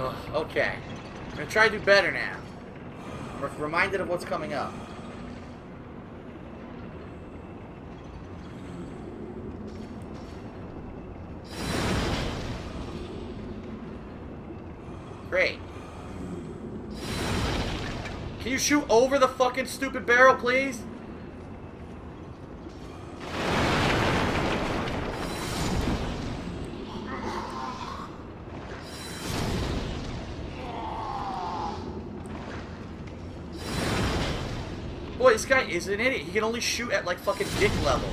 Okay. I'm gonna try to do better now. I'm reminded of what's coming up. Great. Can you shoot over the fucking stupid barrel, please? This guy is an idiot. He can only shoot at like fucking dick level.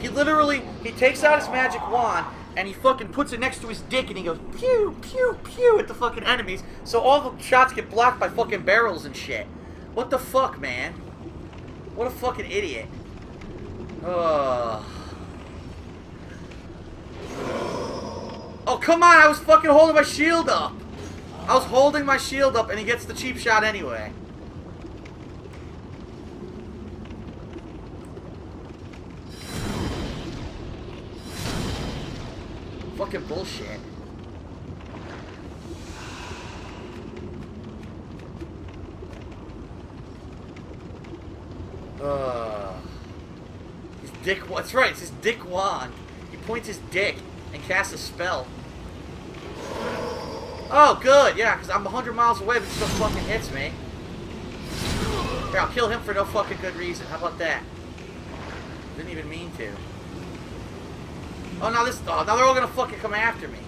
He literally, he takes out his magic wand and he fucking puts it next to his dick and he goes pew, pew, pew at the fucking enemies. So all the shots get blocked by fucking barrels and shit. What the fuck, man? What a fucking idiot. Ugh. Oh, come on. I was fucking holding my shield up. I was holding my shield up and he gets the cheap shot anyway. Fucking bullshit. Uh, his dick. That's right. It's his dick wand. He points his dick and casts a spell. Oh, good. Yeah, because I'm 100 miles away, but still fucking hits me. Here, I'll kill him for no fucking good reason. How about that? Didn't even mean to. Oh, now this. Oh, now they're all gonna fucking come after me.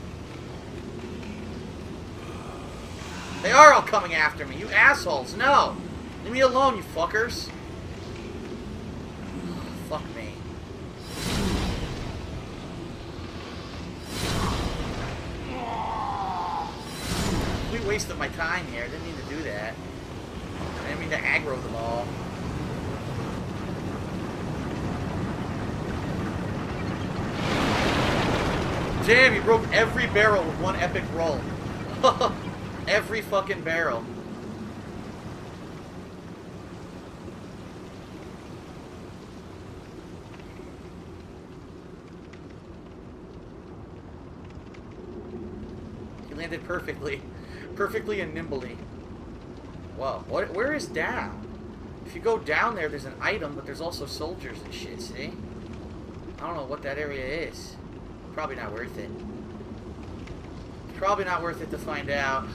They are all coming after me. You assholes. No. Leave me alone, you fuckers. Fuck me. We wasted my time here. Didn't mean to do that. I didn't mean to aggro them all. Damn, he broke every barrel with one epic roll. every fucking barrel. He landed perfectly. Perfectly and nimbly. Whoa, what, where is down? If you go down there, there's an item, but there's also soldiers and shit, see? I don't know what that area is. Probably not worth it. Probably not worth it to find out.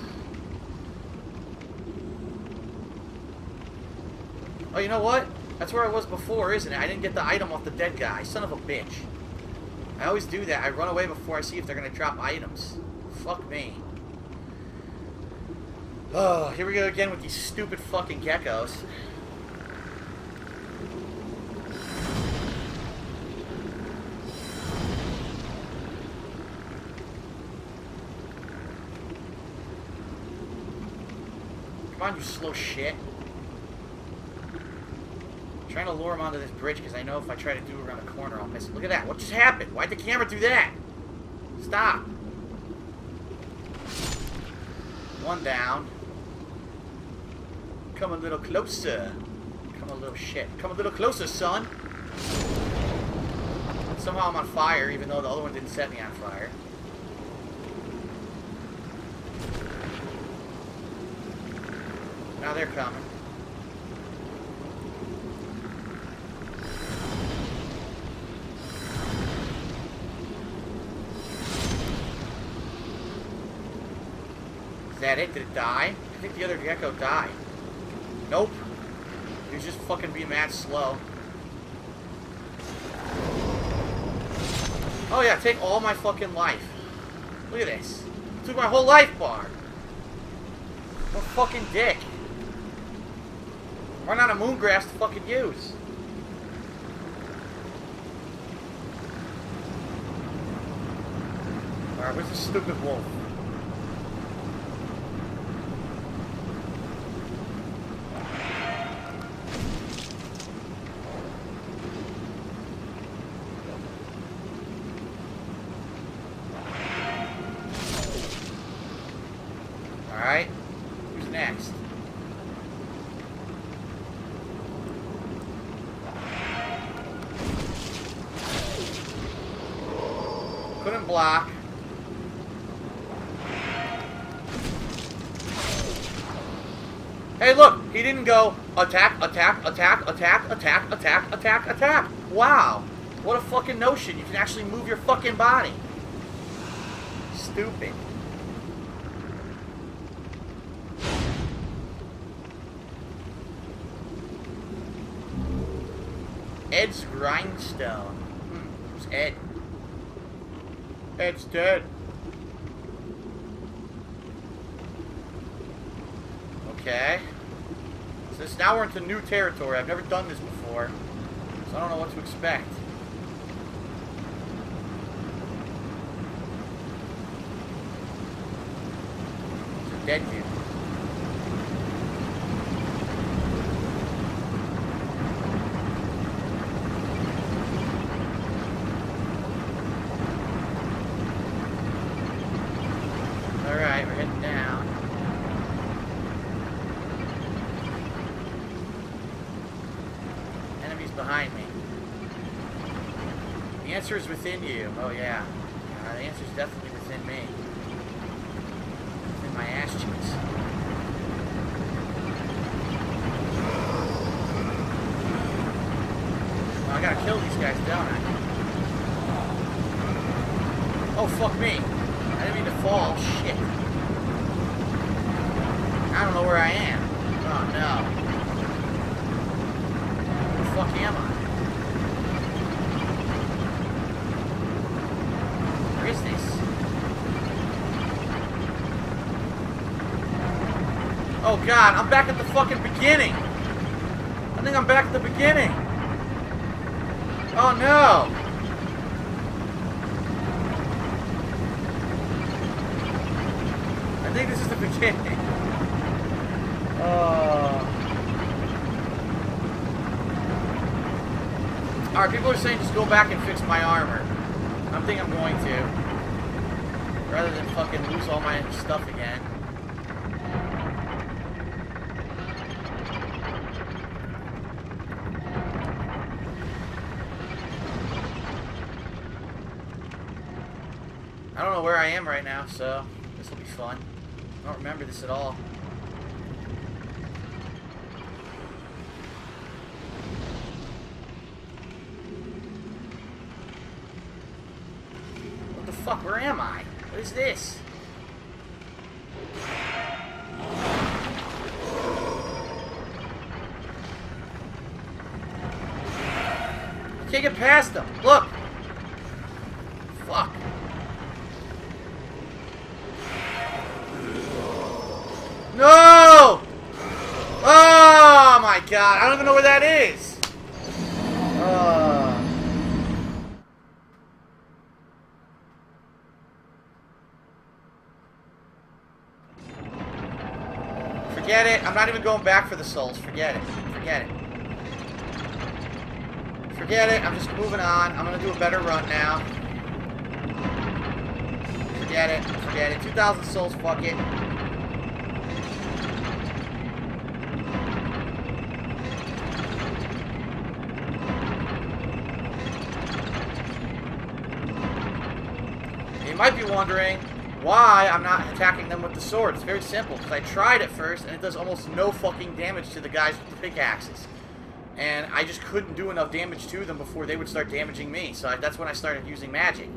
Oh, you know what? That's where I was before, isn't it? I didn't get the item off the dead guy. Son of a bitch. I always do that. I run away before I see if they're going to drop items. Fuck me. Oh, here we go again with these stupid fucking geckos. On, you slow shit. I'm trying to lure him onto this bridge because I know if I try to do it around the corner, I'll miss him. Look at that. What just happened? Why'd the camera do that? Stop. One down. Come a little closer. Come a little shit. Come a little closer, son. Somehow I'm on fire, even though the other one didn't set me on fire. Now they're coming. Is that it? Did it die? I think the other gecko died. Nope. He was just fucking being mad slow. Oh yeah, take all my fucking life. Look at this. Took my whole life bar. What fucking dick. Run out of moon grass to fucking use. Alright, where's the stupid wolf? Alright. Who's next? Couldn't block. Hey, look, he didn't go attack, attack, attack, attack, attack, attack, attack, attack. Wow. What a fucking notion. You can actually move your fucking body. Stupid. Ed's Grindstone. Hmm, who's Ed? Ed's dead. Okay. So this, now we're into new territory. I've never done this before. So I don't know what to expect. It's a dead dude. Alright, we're heading down. Enemies behind me. The answer is within you. Oh, yeah. Uh, the answer is definitely within me. Within my ass cheeks. Oh, I gotta kill these guys, don't I? Oh, fuck me. I didn't mean to fall. Shit. I don't know where I am. Oh, no. Where the fuck am I? Where is this? Oh god, I'm back at the fucking beginning. I think I'm back at the beginning. Oh no. I think this is the beginning. Uh. Oh. Alright, people are saying just go back and fix my armor. I think I'm going to. Rather than fucking lose all my stuff again. I don't know where I am right now, so this will be fun. I don't remember this at all. What the fuck? Where am I? What is this? I can't get past them. Look. Fuck. No! Oh my I don't even know where that is. Uh. Forget it. I'm not even going back for the souls. Forget it. Forget it. Forget it. I'm just moving on. I'm gonna do a better run now. Forget it. Forget it. 2,000 souls. Fuck it. You might be wondering why I'm not attacking them with the sword. It's very simple, because I tried it first, and it does almost no fucking damage to the guys with the pickaxes. And I just couldn't do enough damage to them before they would start damaging me, so I, that's when I started using magic.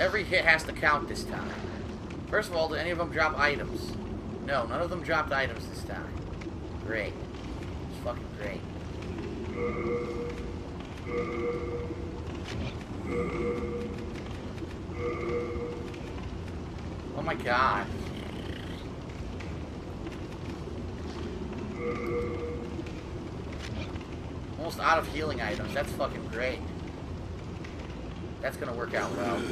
Every hit has to count this time. First of all, did any of them drop items? No, none of them dropped items this time. Great. It's fucking great. Oh my god. Almost out of healing items. That's fucking great. That's gonna work out well.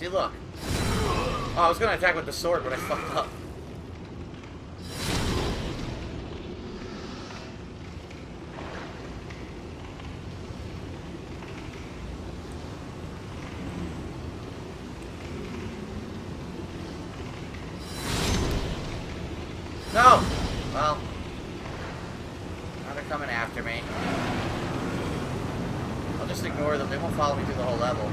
See, look. Oh, I was gonna attack with the sword, but I fucked up. No! Well. Now they're coming after me. I'll just ignore them. They won't follow me through the whole level.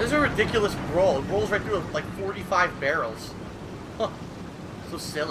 This is a ridiculous roll. It rolls right through like 45 barrels. So silly.